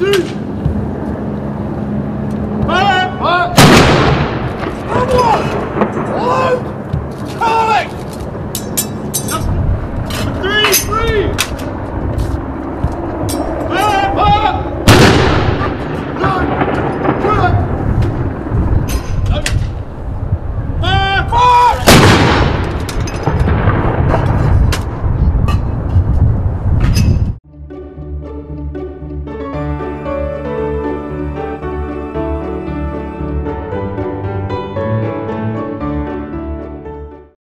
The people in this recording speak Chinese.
嗯